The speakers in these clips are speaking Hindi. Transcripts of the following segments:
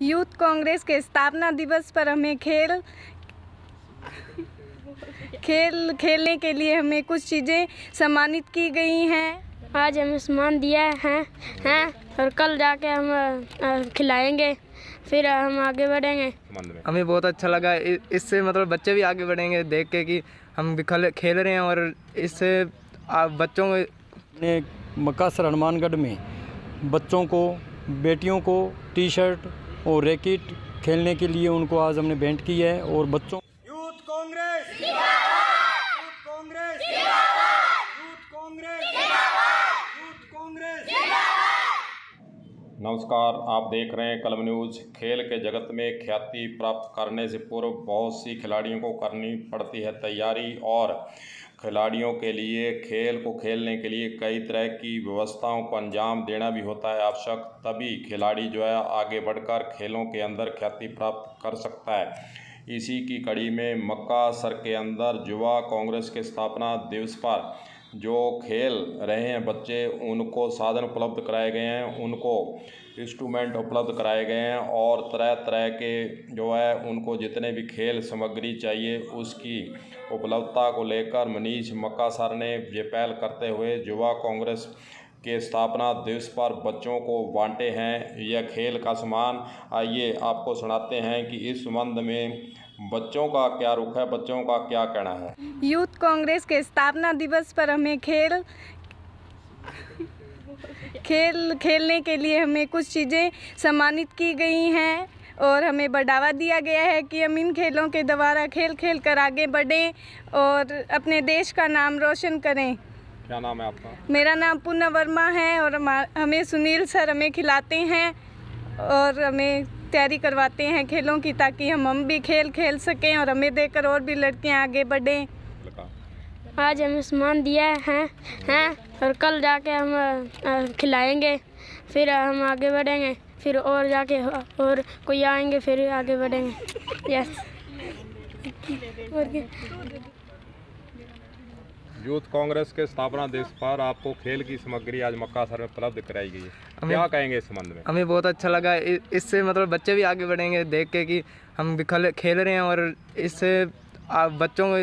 यूथ कांग्रेस के स्थापना दिवस पर हमें खेल खेल खेलने के लिए हमें कुछ चीज़ें सम्मानित की गई हैं। आज हमें सम्मान दिया है हैं और कल जाके हम खिलाएँगे फिर हम आगे बढ़ेंगे। हमें बहुत अच्छा लगा इससे मतलब बच्चे भी आगे बढ़ेंगे देख के कि हम भी खल खेल रहे हैं और इससे बच्चों को मक्का सर हनुमानगढ़ में बच्चों को बेटियों को टी शर्ट और रैकेट खेलने के लिए उनको आज हमने भेंट की है और बच्चों youth congress. Youth congress. Youth congress. Youth congress. नमस्कार आप देख रहे हैं कलम न्यूज़। खेल के जगत में ख्याति प्राप्त करने से पूर्व बहुत सी खिलाड़ियों को करनी पड़ती है तैयारी और खिलाड़ियों के लिए, खेल को खेलने के लिए कई तरह की व्यवस्थाओं को अंजाम देना भी होता है आवश्यक। तभी खिलाड़ी जो है आगे बढ़कर खेलों के अंदर ख्याति प्राप्त कर सकता है। इसी की कड़ी में मक्का सर के अंदर युवा कांग्रेस के स्थापना दिवस पर जो खेल रहे हैं बच्चे, उनको साधन उपलब्ध कराए गए हैं, उनको इंस्ट्रूमेंट उपलब्ध कराए गए हैं और तरह तरह के जो है, उनको जितने भी खेल सामग्री चाहिए, उसकी उपलब्धता को लेकर मनीष मक्का सर ने ये पहल करते हुए युवा कांग्रेस के स्थापना दिवस पर बच्चों को बांटे हैं। यह खेल का सामान, आइए आपको सुनाते हैं कि इस संबंध में बच्चों का क्या रुख है? बच्चों का क्या कहना है? यूथ कांग्रेस के स्थापना दिवस पर हमें खेल खेल खेलने के लिए हमें कुछ चीज़ें सम्मानित की गई हैं और हमें बढ़ावा दिया गया है कि हम इन खेलों के द्वारा खेल खेल कर आगे बढ़ें और अपने देश का नाम रोशन करें। क्या नाम है आपका? मेरा नाम पूना वर्मा है और हमें सुनील सर हमें खिलाते हैं और हमें तैयारी करवाते हैं खेलों की ताकि हम हम भी खेल खेल सकें और हमें देखकर और भी लड़कियाँ आगे बढ़ें। आज हमें सामान दिया है, हैं? और कल जाके हम खिलाएँगे, फिर हम आगे बढ़ेंगे, फिर और जाके और कोई आएँगे, फिर आगे बढ़ेंगे। यस और यूथ कांग्रेस के स्थापना दिवस पर आपको खेल की सामग्री आज मक्का सर में उपलब्ध कराई गई है। क्या कहेंगे इस संबंध में? हमें बहुत अच्छा लगा। इससे मतलब बच्चे भी आगे बढ़ेंगे देख के कि हम भी खल खेल रहे हैं और इससे बच्चों को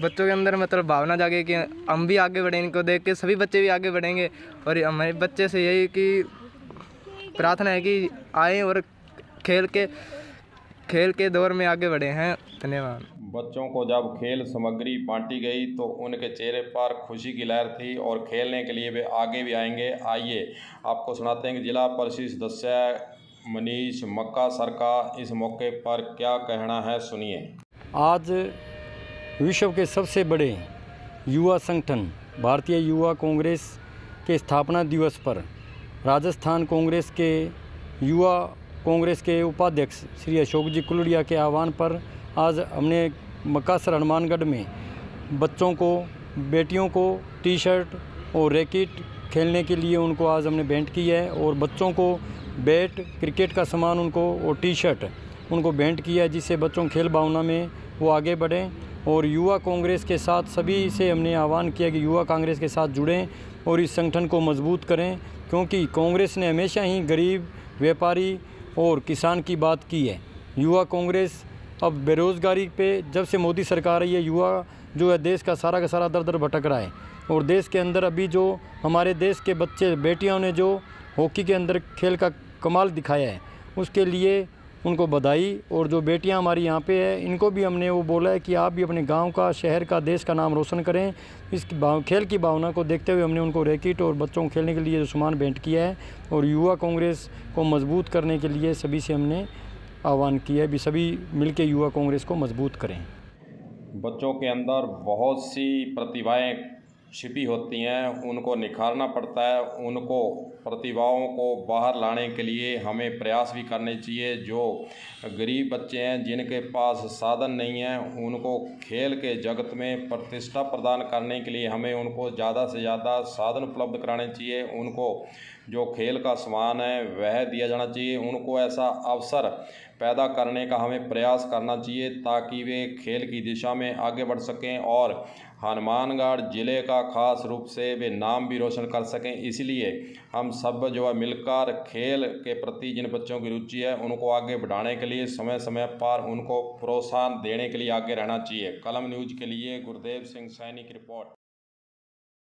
बच्चों के अंदर मतलब भावना जागे कि हम भी आगे बढ़ें इनको देख के सभी बच्चे भी आगे बढ़ेंगे। और हमारे बच्चे से यही कि प्रार्थना है कि आए और खेल के खेल के दौर में आगे बढ़े। हैं धन्यवाद। बच्चों को जब खेल सामग्री बांटी गई तो उनके चेहरे पर खुशी की लहर थी और खेलने के लिए वे आगे भी आएँगे। आइए आपको सुनाते हैं कि जिला परिषद सदस्य मनीष मक्का सर का इस मौके पर क्या कहना है, सुनिए। आज विश्व के सबसे बड़े युवा संगठन, भारतीय युवा कांग्रेस के स्थापना दिवस पर राजस्थान कांग्रेस के युवा कांग्रेस के उपाध्यक्ष श्री अशोक जी कुलड़िया के आह्वान पर आज हमने मकासर हनुमानगढ़ में बच्चों को, बेटियों को टी शर्ट और रैकेट खेलने के लिए उनको आज हमने भेंट की है और बच्चों को बैट, क्रिकेट का सामान उनको और टी शर्ट उनको भेंट किया है, जिससे बच्चों खेल भावना में वो आगे बढ़ें और युवा कांग्रेस के साथ सभी से हमने आह्वान किया कि युवा कांग्रेस के साथ जुड़ें और इस संगठन को मज़बूत करें, क्योंकि कांग्रेस ने हमेशा ही गरीब, व्यापारी और किसान की बात की है। युवा कांग्रेस अब बेरोज़गारी पे जब से मोदी सरकार आई है, युवा जो है, देश का सारा का सारा दर दर भटक रहा है। और देश के अंदर अभी जो हमारे देश के बच्चे, बेटियों ने जो हॉकी के अंदर खेल का कमाल दिखाया है, उसके लिए उनको बधाई। और जो बेटियाँ हमारी यहाँ पे है, इनको भी हमने वो बोला है कि आप भी अपने गाँव का, शहर का, देश का नाम रोशन करें। इस खेल की भावना को देखते हुए हमने उनको रैकेट और बच्चों को खेलने के लिए जो सामान भेंट किया है, और युवा कांग्रेस को मज़बूत करने के लिए सभी से हमने आह्वान किया है, भी सभी मिलकर युवा कांग्रेस को मज़बूत करें। बच्चों के अंदर बहुत सी प्रतिभाएँ छिपी होती हैं, उनको निखारना पड़ता है, उनको प्रतिभाओं को बाहर लाने के लिए हमें प्रयास भी करने चाहिए। जो गरीब बच्चे हैं, जिनके पास साधन नहीं है, उनको खेल के जगत में प्रतिष्ठा प्रदान करने के लिए हमें उनको ज़्यादा से ज़्यादा साधन उपलब्ध कराने चाहिए। उनको जो खेल का सामान है, वह दिया जाना चाहिए। उनको ऐसा अवसर पैदा करने का हमें प्रयास करना चाहिए ताकि वे खेल की दिशा में आगे बढ़ सकें और हनुमानगढ़ ज़िले का खास रूप से वे नाम भी रोशन कर सकें। इसलिए हम सब जो है मिलकर खेल के प्रति जिन बच्चों की रुचि है, उनको आगे बढ़ाने के लिए समय समय पर उनको प्रोत्साहन देने के लिए आगे रहना चाहिए। कलम न्यूज़ के लिए गुरुदेव सिंह सैनी की रिपोर्ट।